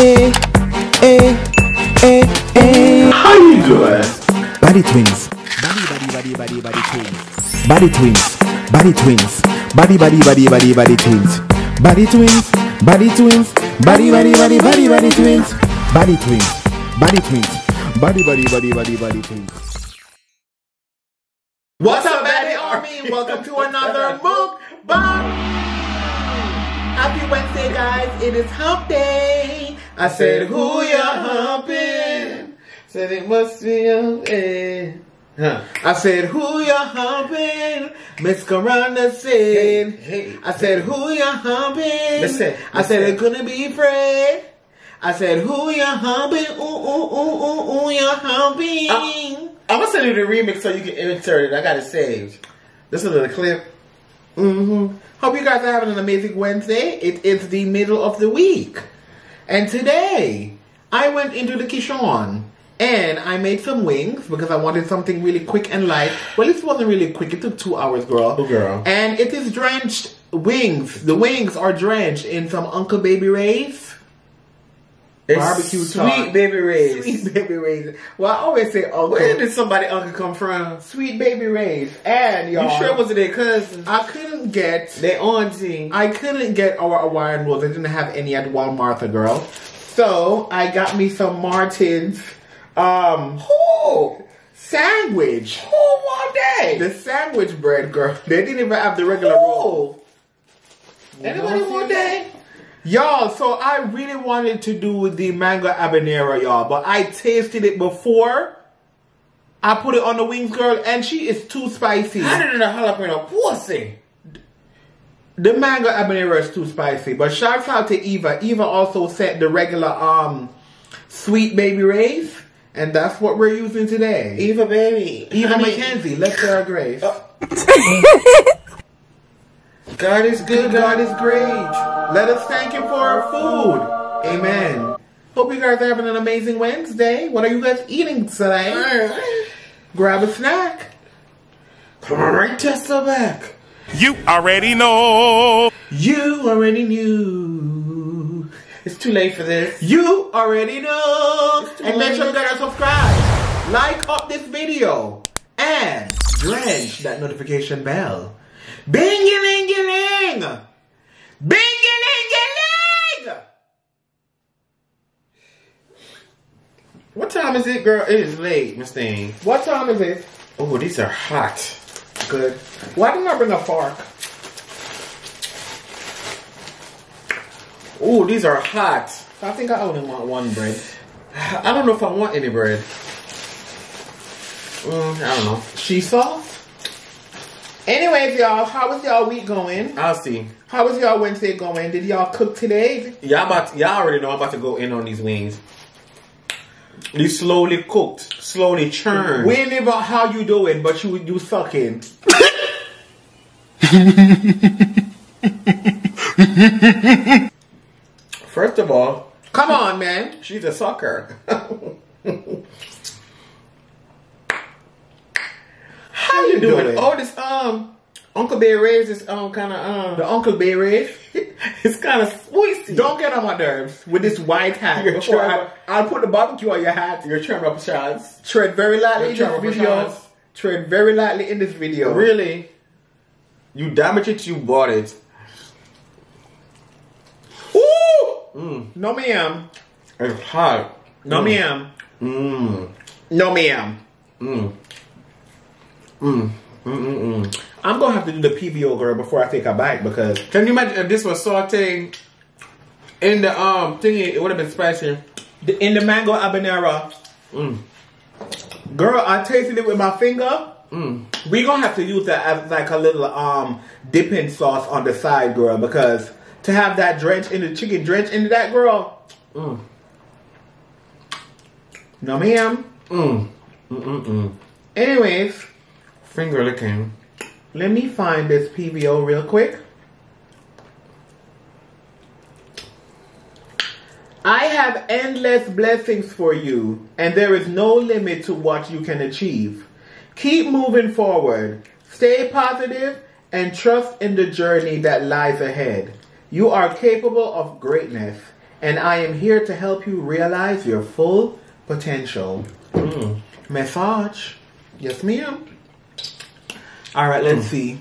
eh, eh, eh, eh. How you doing? Body twins. Body, body, body, body, body twins. Body twins. Body twins. Body, body, body, body, body twins. Body twins. Body twins. Body, body, body, body, body twins. Body twins. Body twins. Body, body, body, body, body twins. What's up, Baddie Army? Welcome to another mukbang. Happy Wednesday, guys. It is hump day. I said, who you humping? Said it must be hump day. Huh. I said, who you humping? Miss Corona said, Hey, hey. I said, who you humping? Listen, I said, it couldn't be Fred. I said, who you humping? Ooh, ooh, ooh, ooh, ooh, you humping. Uh, I'm gonna send you the remix so you can insert it. I got it saved. This is a little clip. Mm-hmm. Hope you guys are having an amazing Wednesday. It is the middle of the week. And today, I went into the kitchen and I made some wings because I wanted something really quick and light. Well, this wasn't really quick. It took two hours, girl. Oh, girl. And it is drenched wings. The wings are drenched in some Uncle Baby Ray's. It's Barbecue sweet baby rays. Sweet Baby Ray's. Well, I always say Uncle. Where did somebody uncle come from? Sweet Baby Ray's. And y'all. You sure it wasn't their cousin? I couldn't get They auntie. I couldn't get our Hawaiian rolls. I didn't have any at Walmart, girl. So I got me some Martin's um Who? sandwich. Who want that? The sandwich bread, girl. They didn't even have the regular roll. Anybody want that? Y'all, so I really wanted to do the mango habanero, y'all, but I tasted it before. I put it on the wings, girl, and she is too spicy. I did a jalapeno pussy. The mango habanero is too spicy, but shouts out to Eva. Eva also sent the regular um sweet baby rays, and that's what we're using today. Eva baby. Eva. McKenzie, let's Sarah Grace. God is Good. God is great. Let us thank Him for our food. Amen. Hope you guys are having an amazing Wednesday. What are you guys eating today? Grab a snack. Come on, right test her back. You already know. You already knew. It's too late for this. You already know. And make sure you guys subscribe. Like up this video. And drench that notification bell. Bing-a-ling-a-ling. Bing-a-ling-a-ling. What time is it, girl? It is late, Miss Thing. What time is it? Oh, these are hot. Good. Why didn't I bring a fork? Oh, these are hot. I think I only want one bread. I don't know if I want any bread. Mm, I don't know. She sauce? Anyways, y'all, how was y'all week going? I'll see. How was y'all Wednesday going? Did y'all cook today? Y'all about y'all already know I'm about to go in on these wings. These slowly cooked, slowly churned. We ain't about how you doing, but you you sucking. First of all, Come on, man. she's a sucker. How you doing? doing? Oh, this um Uncle Bear Ray's is um kind of um The Uncle Berry. it's kind of spicy. Don't get on my nerves with this white hat. You're Before I, trying- I'll put the barbecue on your hat. You're trying up shots. Tread very lightly in You're this video. shots. Tread very lightly in this video. Really? You damage it, you bought it. Ooh! No ma'am. It's hot. No Mm. ma'am. Mmm. No ma'am. Mmm. Mmm. Mm-mm-mm. I'm gonna have to do the PBO girl before I take a bite because Can you imagine if this was sauteed in the um thingy? It would have been spicy. the, in the mango habanero, Mm. girl, I tasted it with my finger. Mm. We gonna have to use that as like a little um dipping sauce on the side, girl, because to have that drench in the chicken drench into that girl. Mm. No ma'am. Mm. Mm-mm-mm. Anyways, Finger licking. let me find this PBO real quick. I have endless blessings for you, and there is no limit to what you can achieve. Keep moving forward. Stay positive and trust in the journey that lies ahead. You are capable of greatness. and I am here to help you realize your full potential. Mm. Massage. Yes, ma'am. All right, let's mm. see.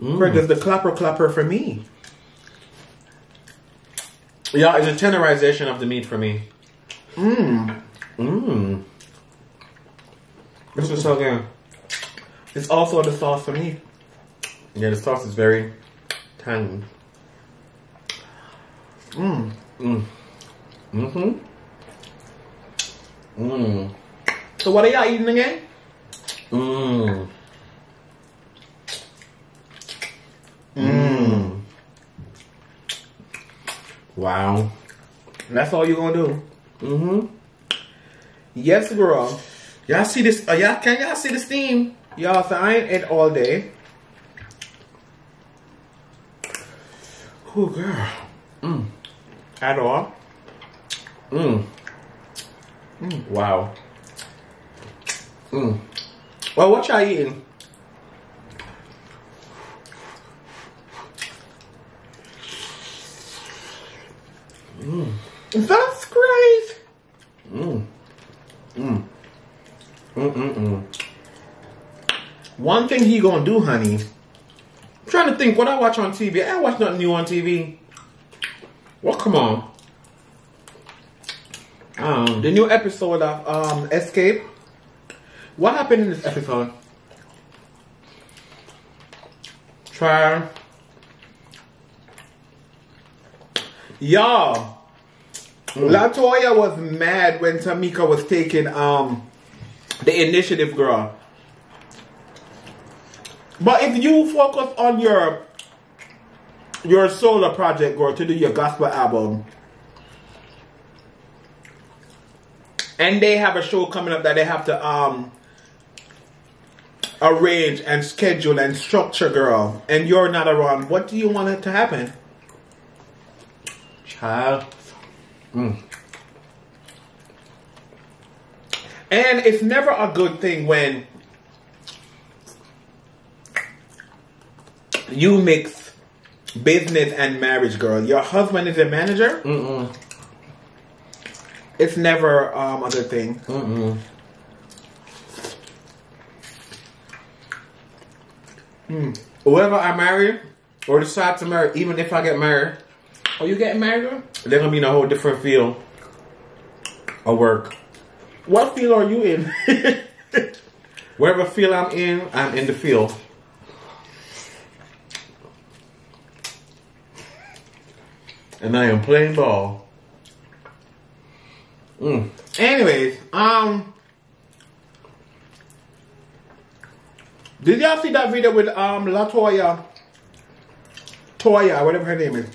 Mm. Where does the clapper clapper for me? Yeah, it's a tenderization of the meat for me. Mmm. Mmm. This mm-hmm. is so good. It's also the sauce for me. Yeah, the sauce is very tangy. Mmm. Mm. Mm-hmm. Mmm. So what are y'all eating again? Mmm. Mmm. Wow. That's all you're gonna do. Mm-hmm. Yes, girl. Y'all see this? Uh, y'all can y'all see the steam? Y'all, so I ain't ate all day. Oh, girl. Mm. At all. Mm. Wow. Mm. Well, what y'all eating? That's great. Mm. Mm. Mm. Mm. Mm. One thing he gonna do, honey. I'm trying to think what I watch on TV. I watch nothing new on TV. Well, come on. Um, The new episode of um Xscape. What happened in this episode? try. Y'all, Latoya was mad when Tamika was taking um the initiative, girl. But if you focus on your your solo project, girl, to do your gospel album, and they have a show coming up that they have to um arrange and schedule and structure, girl, and you're not around, what do you want it to happen? Child. Mm. And it's never a good thing when you mix business and marriage, girl. Your husband is a manager. Mm-mm. It's never um, a good thing. Mm-mm. Whoever I marry or decide to marry, even if I get married, Are you getting married, girl? they're gonna be in a whole different field of work. What field are you in? Wherever field I'm in, I'm in the field. And I am playing ball. Mm. Anyways, um, did y'all see that video with um Latoya, Toya, whatever her name is,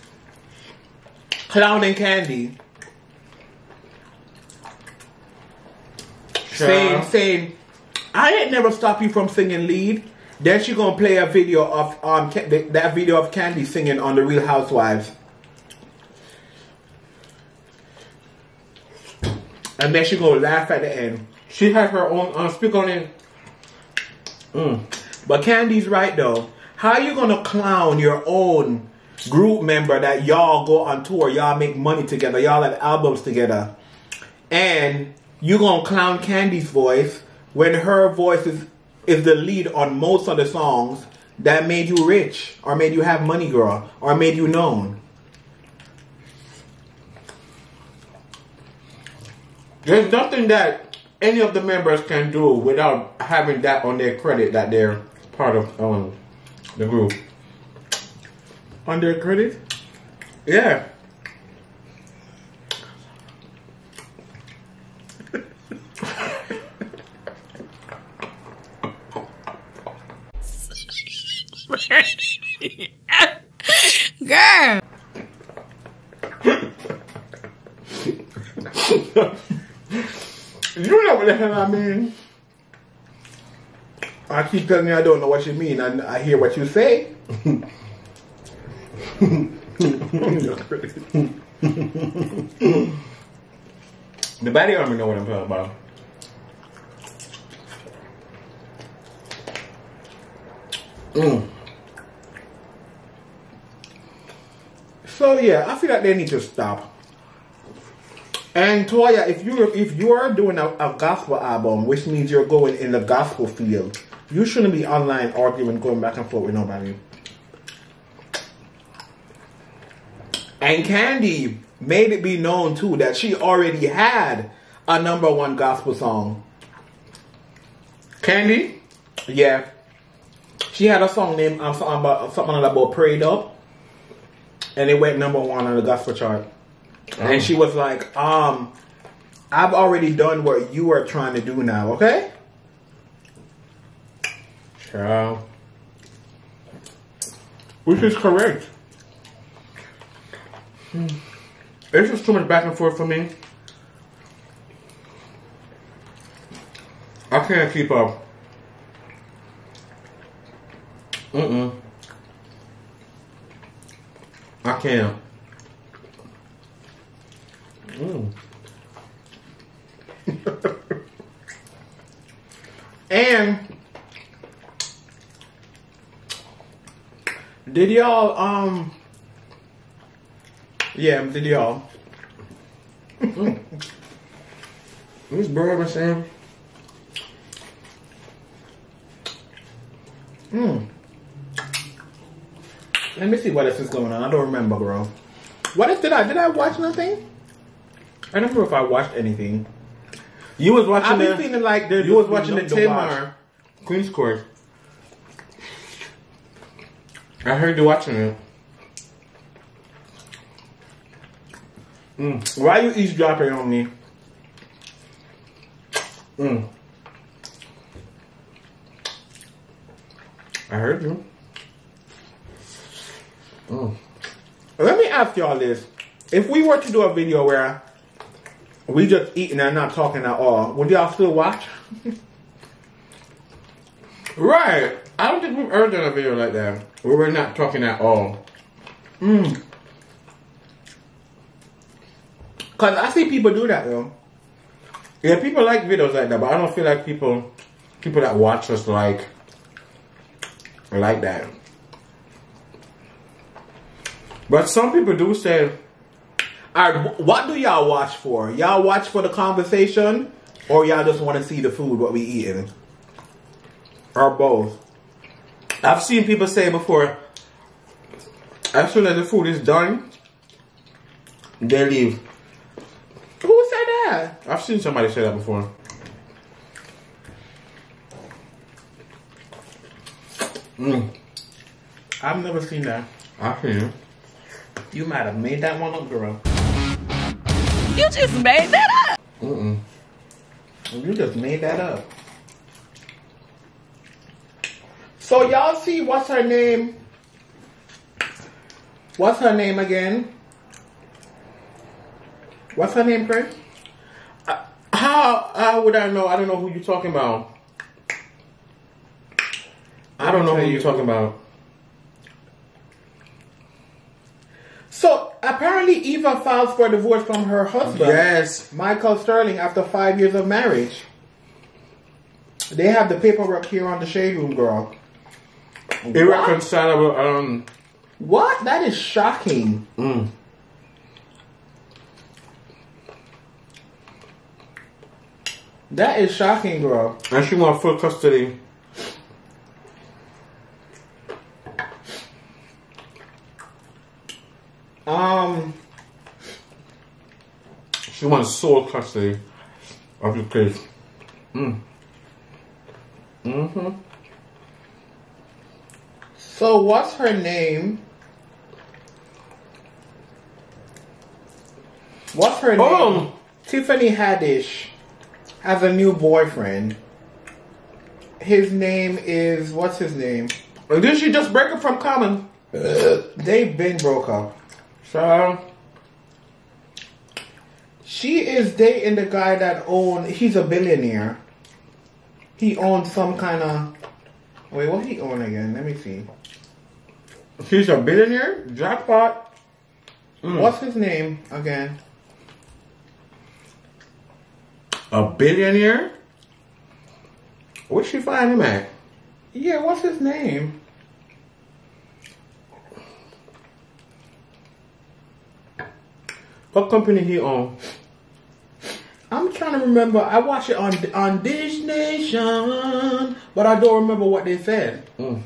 Clown and Kandi, saying saying, I ain't never stop you from singing lead. Then she gonna play a video of um that video of Kandi singing on the Real Housewives. And then she gonna laugh at the end. She had her own uh, speak on it. Mm. But Kandi's right though. How you gonna clown your own group member that y'all go on tour, y'all make money together, y'all have albums together, and you gonna clown Kandi's voice when her voice is is the lead on most of the songs that made you rich or made you have money, girl, or made you known. There's nothing that any of the members can do without having that on their credit that they're part of um, the group. Their credit? Yeah. Girl. You know what the hell I mean. I keep telling you I don't know what you mean, and I hear what you say. The body armor know what I'm talking about. Mm. So yeah, I feel like they need to stop. And Toya, if you if you are doing a, a gospel album, which means you're going in the gospel field, you shouldn't be online arguing, going back and forth with nobody. And Kandi made it be known too that she already had a number one gospel song. Kandi? Yeah. She had a song named um, something about something about prayed up. And it went number one on the gospel chart. And she was like, um, I've already done what you are trying to do now, okay? Child. Which is correct. Hmm. It's just too much back and forth for me. I can't keep up. Mm-mm. I can't. Mm. And did y'all um yeah, I'm did y'all Who's bourbon, Sam? Hmm. let me see what else is going on. I don't remember, bro. What else did I did I watch nothing? I don't remember if I watched anything. You was watching I've been the, feeling like you was watching the nothing to watch. Tamar Queen's Court. I heard you watching it. Why you eavesdropping on me? Mm. I heard you. Mm. Let me ask y'all this. If we were to do a video where we just eating and not talking at all, would y'all still watch? Right. I don't think we've ever done a video like that where we're not talking at all. Cause I see people do that though. Yeah, people like videos like that, but I don't feel like people people that watch us like like that. But some people do say Alright, what do y'all watch for? Y'all watch for the conversation, or y'all just want to see the food what we eating, or both? I've seen people say before, as soon as the food is done, they leave. Who said that? I've seen somebody say that before. Mm, I've never seen that. I've seen it. You might have made that one up, girl. You just made that up. Mm-mm. You just made that up. So y'all see what's her name? What's her name again? What's her name, Craig? How how would I know? I don't know who you're talking about. I don't know who you're talking about. So apparently Eva files for divorce from her husband. Yes. Michael Sterling after five years of marriage. They have the paperwork here on the shade room, girl. What? Irreconcilable. Um. What? That is shocking. Mm. That is shocking, bro. And she want full custody. Um, She wants sole custody of the case. Mm. Mm-hmm. so what's her name? What's her name? Oh. Tiffany Haddish has a new boyfriend. His name is what's his name? Did she just break up from Common? Uh, They've been broke up. So, She is dating the guy that own. He's a billionaire. He owns some kind of. Wait, what he own again? Let me see. He's a billionaire? Jackpot? What's his name again? A billionaire? Where'd she find him at? Yeah, what's his name? What company he own? I'm trying to remember. I watched it on on Dish Nation, but I don't remember what they said. Mm.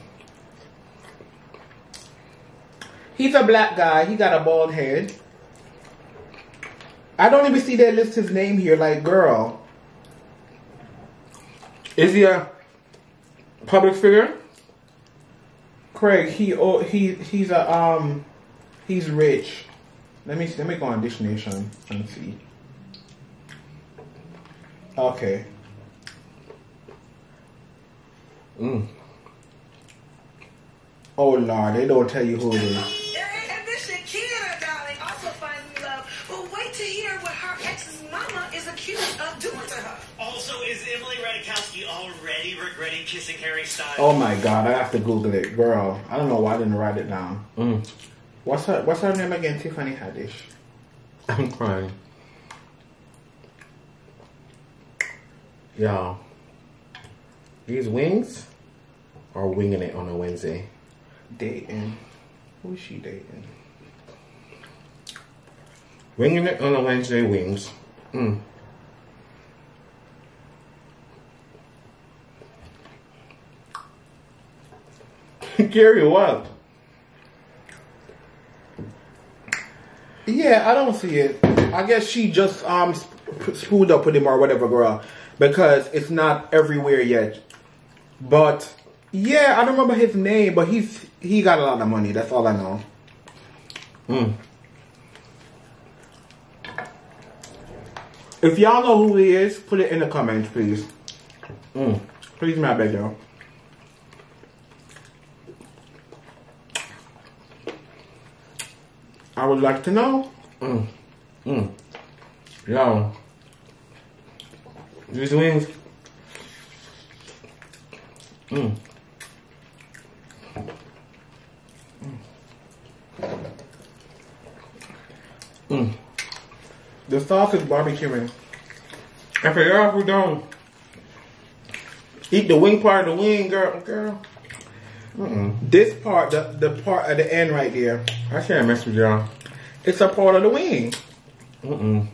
He's a black guy. He got a bald head. I don't even see that list his name here. Like, girl, Is he a public figure? Craig. He oh he he's a um he's rich. Let me let me go on Dish Nation and see. Okay. Mm. Oh Lord, they don't tell you who it is. Also, is Emily Ratajkowski already regretting kissing Harry Styles? Oh my God, I have to Google it, girl. I don't know why I didn't write it down. Mm. What's her What's her name again? Tiffany Haddish. I'm crying. Y'all, these wings are winging it on a Wednesday. Dating. Who is she dating? Winging it on a Wednesday wings. Mm. Gary, what? Yeah, I don't see it. I guess she just um spooled up with him or whatever, girl, because it's not everywhere yet. But yeah, I don't remember his name, but he's he got a lot of money. That's all I know. Mm. If y'all know who he is, put it in the comments, please. Mm. Please, my beg y'all. I would like to know. Mm. Mm. Y'all, these wings. Mm. Mm. The sauce is barbecuing. I for y'all who don't eat the wing part of the wing, girl, girl. This part, the, the part at the end right there, I can't mess with y'all. it's a part of the wing. Mm-mm.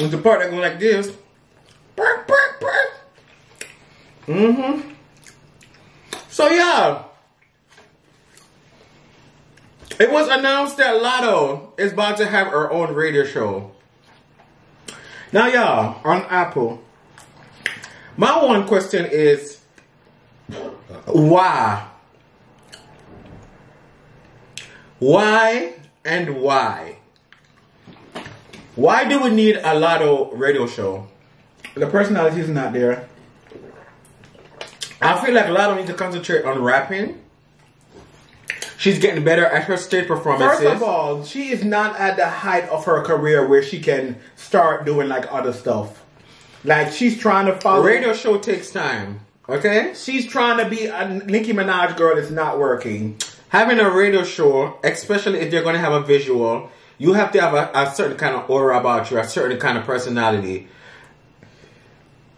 With the part that go like this. Bark, bark, bark. Mm-hmm. So yeah. It was announced that Latto is about to have her own radio show. Now y'all, On Apple. my one question is why? Why and why? Why do we need a Latto radio show? The personality is not there. I feel like a Latto needs to concentrate on rapping. She's getting better at her stage performances. First of all, she is not at the height of her career where she can start doing like other stuff. Like she's trying to follow. radio show takes time. Okay? She's trying to be a Nicki Minaj girl. It's not working. Having a radio show, especially if they're going to have a visual, you have to have a, a certain kind of aura about you, a certain kind of personality.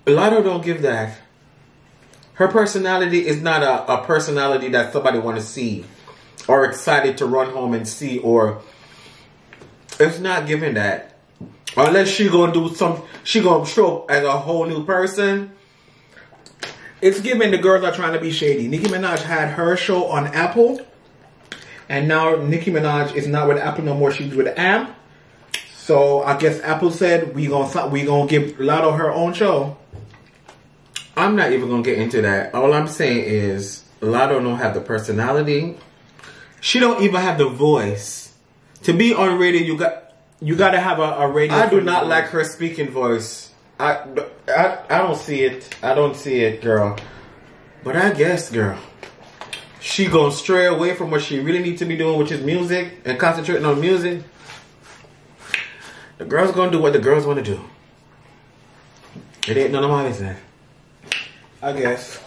Latto don't give that. Her personality is not a, a personality that somebody want to see or excited to run home and see or it's not giving that. Unless she gonna do some, she gonna show up as a whole new person. It's giving the girls are trying to be shady. Nicki Minaj had her show on Apple, and now Nicki Minaj is not with Apple no more. She's with Am. So I guess Apple said we gonna we gonna give Latto her own show. I'm not even gonna get into that. All I'm saying is Latto don't have the personality. She don't even have the voice. To be on radio, you got. You gotta have a, a radio. I do not voice. like her speaking voice. I, I, I don't see it. I don't see it, girl. But I guess, girl, she gonna stray away from what she really need to be doing, which is music, and concentrating on music. The girl's gonna do what the girls want to do. It ain't none of my business. I guess.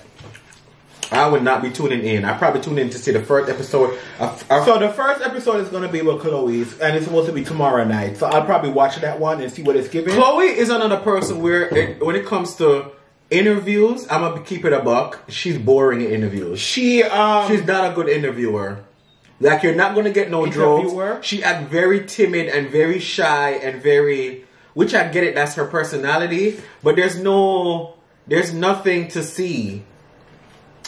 I would not be tuning in. I probably tune in to see the first episode. Of, of, So the first episode is gonna be with Chloe's, and it's supposed to be tomorrow night. So I'll probably watch that one and see what it's giving. Chloe is another person where, it, when it comes to interviews, I'm gonna keep it a buck. She's boring in interviews. She um She's not a good interviewer. Like you're not gonna get no drugs. She act very timid and very shy and very, which I get it. That's her personality, but there's no, there's nothing to see.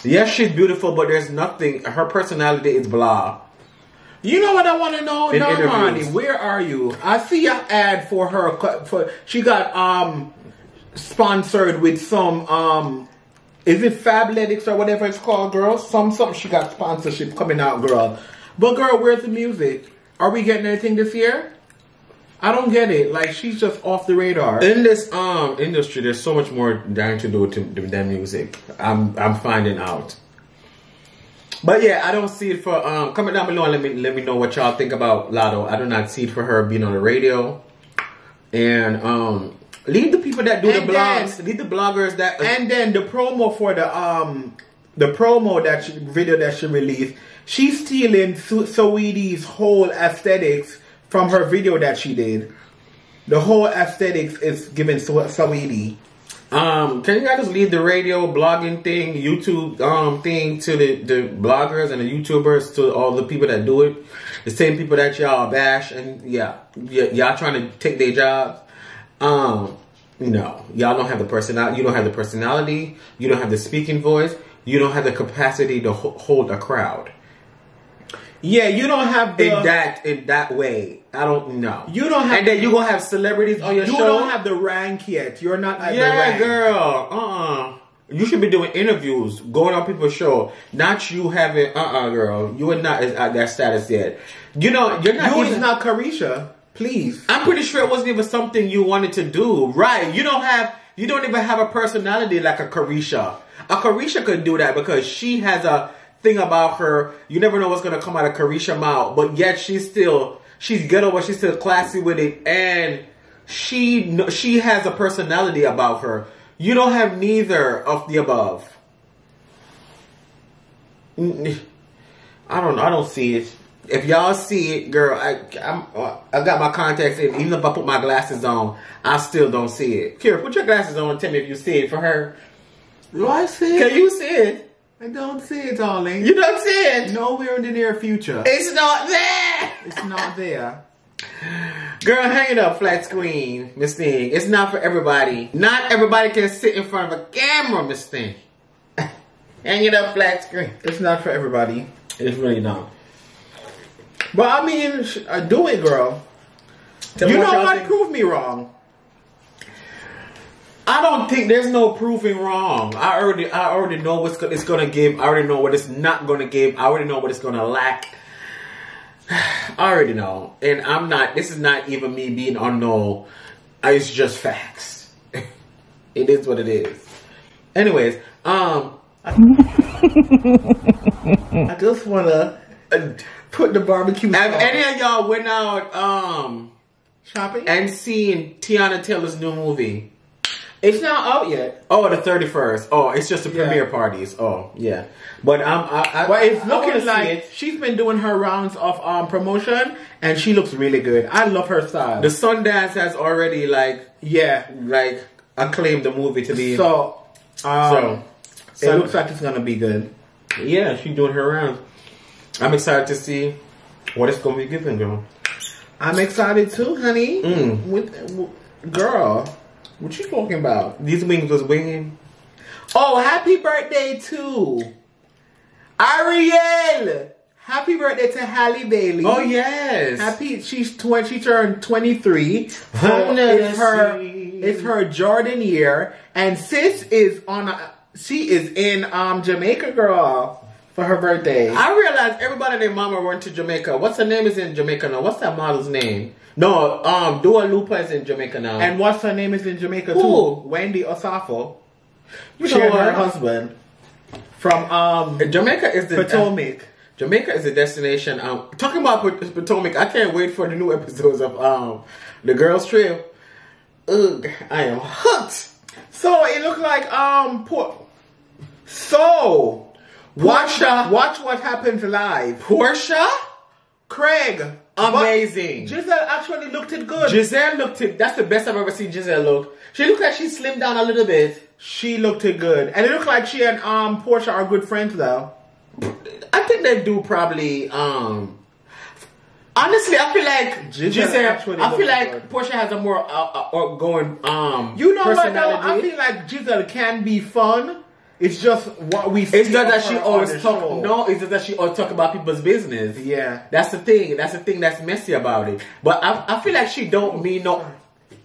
Yes, she's beautiful, but there's nothing. Her personality is blah. You know what I want to know, In Normani? Where are you? I see an ad for her. For she got um sponsored with some um. Is it Fabletics or whatever it's called, girl? Some something she got sponsorship coming out, girl. But girl, where's the music? Are we getting anything this year? I don't get it. Like she's just off the radar. In this um industry, there's so much more dying to do to, than music. I'm I'm finding out. But yeah, I don't see it for um comment down below and let me let me know what y'all think about Latto. I do not see it for her being on the radio. And um leave the people that do And the blogs, then- leave the bloggers that And then the promo for the um the promo that she video that she released, she's stealing Su- Saweetie's whole aesthetics from her video that she did. The whole aesthetics is given so Saweetie. Um, can you guys just leave the radio blogging thing, YouTube um thing to the, the bloggers and the YouTubers to all the people that do it? The same people that y'all bash and yeah, y- y'all trying to take their jobs. Um, no, y'all don't have the personality. You don't have the personality. You don't have the speaking voice. You don't have the capacity to ho- hold a crowd Yeah, you don't have the in that in that way. I don't know. You don't have- and then you gonna have celebrities on your you show. You don't have the rank yet. You're not at Yeah, girl. Uh uh You should be doing interviews, going on people's show. Not you having, uh uh girl. You are not at that status yet. You know, you're not You even. is not Carisha. Please. I'm pretty sure it wasn't even something you wanted to do. Right. You don't have, you don't even have a personality like a Carisha. A Carisha could do that because she has a thing about her. You never know what's going to come out of Carisha mouth, but yet she's still, she's ghetto, but she's still classy with it. And she, she has a personality about her. You don't have neither of the above. I don't know. I don't see it. If y'all see it, girl, I I'm, uh, I got my contacts in. Even if I put my glasses on, I still don't see it. Kira, put your glasses on and tell me if you see it for her. Do I see it? Can you see it? I don't see it, darling. You don't see it. Nowhere in the near future. It's not there. It's not there. Girl, hang it up, flat screen, Miss Thing. It's not for everybody. Not everybody can sit in front of a camera, Miss Thing. hang it up, flat screen. It's not for everybody. It's really not. But I mean, uh, do it, girl. Tell you know what? think. Prove me wrong. I don't think there's no proving wrong. I already, I already know what's it's gonna give. I already know what it's not gonna give. I already know what it's gonna lack. I already know, and I'm not. This is not even me being unknown. It's just facts. it is what it is. Anyways, um, I just wanna uh, put the barbecue. have sauce- any of y'all went out um shopping? and seen Teyana Taylor's new movie? It's not out yet. Oh, the thirty first. Oh, it's just the Yeah. premiere parties. Oh, yeah. But um, I, I, But it's looking like it. she's been doing her rounds of um promotion, and she looks really good. I love her style. the Sundance has already like yeah. like acclaimed the movie to be. So, um, so, it looks like it's gonna be good. yeah, she's doing her rounds. I'm excited to see what it's gonna be giving, girl. I'm excited too, honey. Mm. With, w girl, what you talking about? These wings was winging. Oh, happy birthday to Ariel! Happy birthday to Halle Bailey. Oh yes. Happy she's twenty she turned twenty three. So Honestly. it's her it's her Jordan year. And sis is on a, she is in um Jamaica girl for her birthday. I realized everybody and their mama went to Jamaica. What's her name is in Jamaica now? What's that model's name? No, um, Dua Lipa is in Jamaica now. and what's her name is in Jamaica Who? too? Wendy Osefo. you She know and her husband. From um Jamaica is the Potomac. Jamaica is a destination. Um, talking about Pot- Potomac, I can't wait for the new episodes of um the girls trip. Ugh, I am hooked. So it looked like um poor. So Porsha. watch what happens live. Porsha, Craig, amazing. but Gizelle actually looked it good. Gizelle looked it. That's the best I've ever seen Gizelle look. She looked like she slimmed down a little bit. she looked it good, and it looked like she and um Porsha are good friends though. I think they do probably. um Honestly, I feel like Gizelle Gizelle. I feel like good. Porsha has a more uh, uh, outgoing um You know what though? I feel like Gizelle can be fun. It's just what we it's not that she always talk. show. No, it's just that she always talk about people's business. Yeah. That's the thing. That's the thing that's messy about it. But I, I feel like she don't mean no.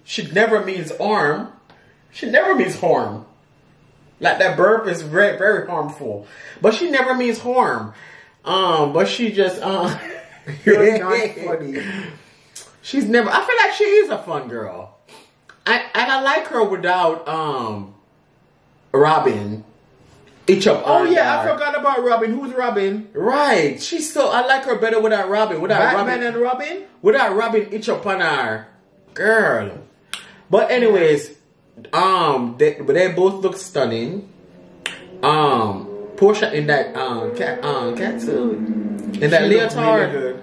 She never means harm. She never means harm. Like that burp is very very harmful. But she never means harm. Um, but she just um. You're not funny. She's never. I feel like she is a fun girl. I and I like her without um. Robyn. Each of Oh yeah, I forgot about Robyn. Who's Robyn? Right. She's so I like her better without Robyn. Without Batman Robin and Robin. without Robyn up on her. Girl. But anyways, um they but they both look stunning. Um Porsha in that um cat um cat suit. In that She leotard. Really.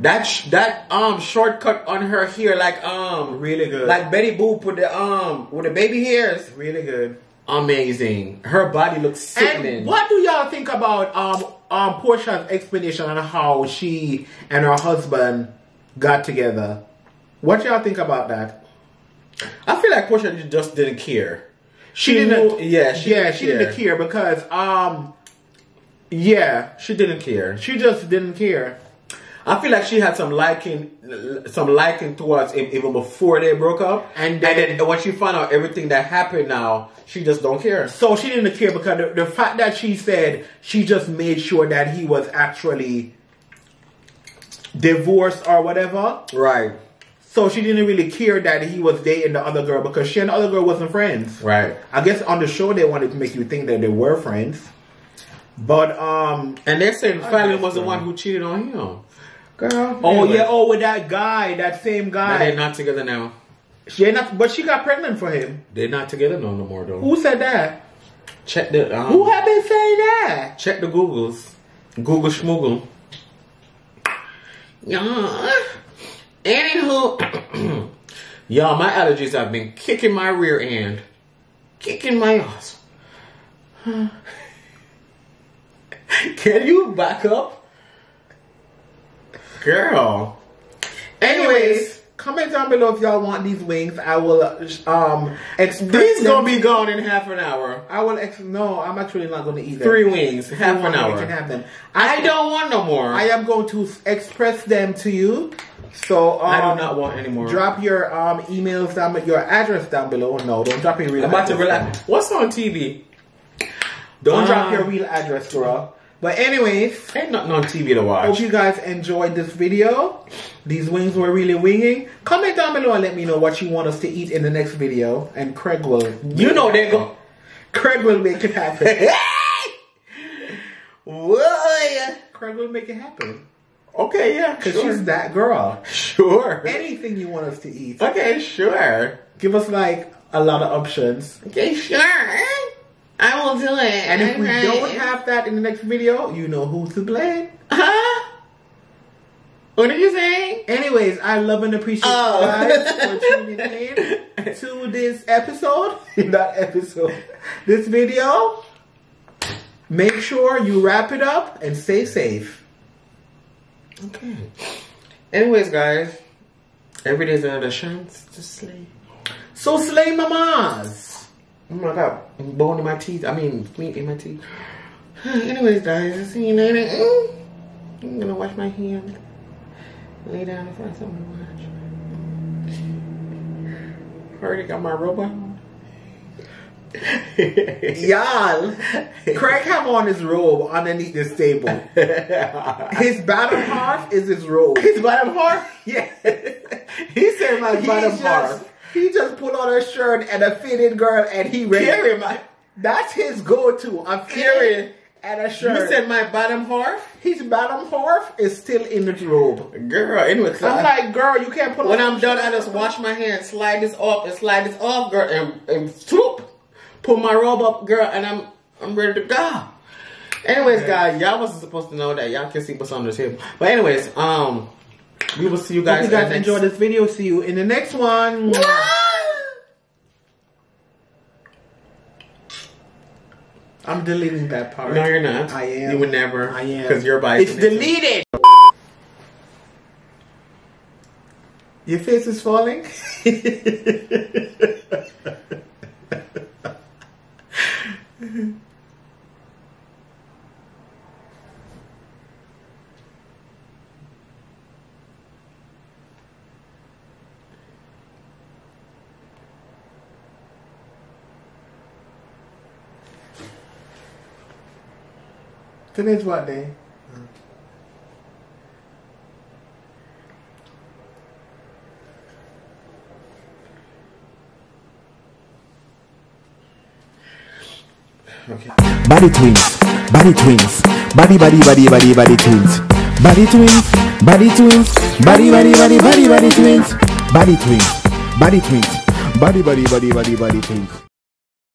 That sh- that um shortcut on her hair like um Really good. like Betty Boop with the um with the baby hairs. Really good. Amazing. Her body looks sickening. And what do y'all think about um um Porsha's explanation on how she and her husband got together? What y'all think about that? I feel like Porsha just didn't care. She, didn't. knew- yeah, she yeah, didn't she didn't care because um, yeah, She didn't care. she just didn't care. I feel like she had some liking, some liking towards him even before they broke up, And and then- then, when she found out everything that happened, now she just don't care. So she didn't care because the, the fact that she said she just made sure that he was actually divorced or whatever. Right, So she didn't really care that he was dating the other girl because she and the other girl wasn't friends. right. I guess on the show they wanted to make you think that they were friends. But um And they're saying Falynn was the one who cheated on him. Girl. oh anyway. yeah, oh with that guy, that same Now they're not together now. She ain't not but she got pregnant for him. They're not together no, no more though. Who said that? Check the um, Who have been saying that? check the Googles. Google schmoogle. Yeah. Anywho, y'all, my allergies have been kicking my rear end, kicking my ass. Can you back up, girl? Anyways, comment down below if y'all want these wings. I will um These them- gonna be gone in half an hour. I will ex- no, I'm actually not going to eat them. Three wings, half an hour. Can have them. I don't want no more. I am going to express them to you. So um, I do not want any more. Drop your um emails down, your address down below. No, don't drop your real. I'm about to relax. What's on TV? Don't drop Um, your real address, girl. But anyways, Ain't nothing on TV to watch. hope you guys enjoyed this video. These wings were really winging. Comment down below and let me know what you want us to eat in the next video, and Craig will. You know they go. Craig will make it happen. What? Craig will make it happen Okay, yeah, because sure. she's that girl. Sure. Anything you want us to eat, Okay, sure. give us like a lot of options. Okay, sure. I will do it. And if we don't have that in the next video, you know who to blame. huh? What did you say? Anyways, I love and appreciate Oh. you guys for tuning in to this episode. Not episode. This video. Make sure you wrap it up and stay safe. Okay. Anyways, guys, every day's another chance to slay. So slay mamas. Oh my god, bone in my teeth. I mean, meat in my teeth. Anyways, guys, see you later. Mm. I'm gonna wash my hands. Lay down and find something to watch. Already got my robot on. Y'all, Craig have on his robe underneath this table. His bottom half is his robe. His bottom part? Yeah. He said my bottom part. He just put on a shirt and a fitted girl and he ready. Period, my. That's his go-to. A fitted and a shirt. You said my bottom half? his bottom half is still in the robe. Girl, anyway, so I'm like, girl, you can't put when I'm done, I just wash my hands, slide this off, and slide this off, girl, and, and swoop, pull my robe up, girl, and I'm I'm ready to go. Anyways, guys, y'all wasn't supposed to know that. Y'all can see what's on the table. But anyways, um, we will see you guys. Hope you guys in next- enjoyed this video. See you in the next one. I'm deleting that part. No, you're not. I am. You would never. I am. Because you're biased. It's deleted. Your face is falling. Today's what day? Body twins, body twins, body body body body body twins, body twins, body twins, body body body body body twins, body twins, body twins, body body body body body twins.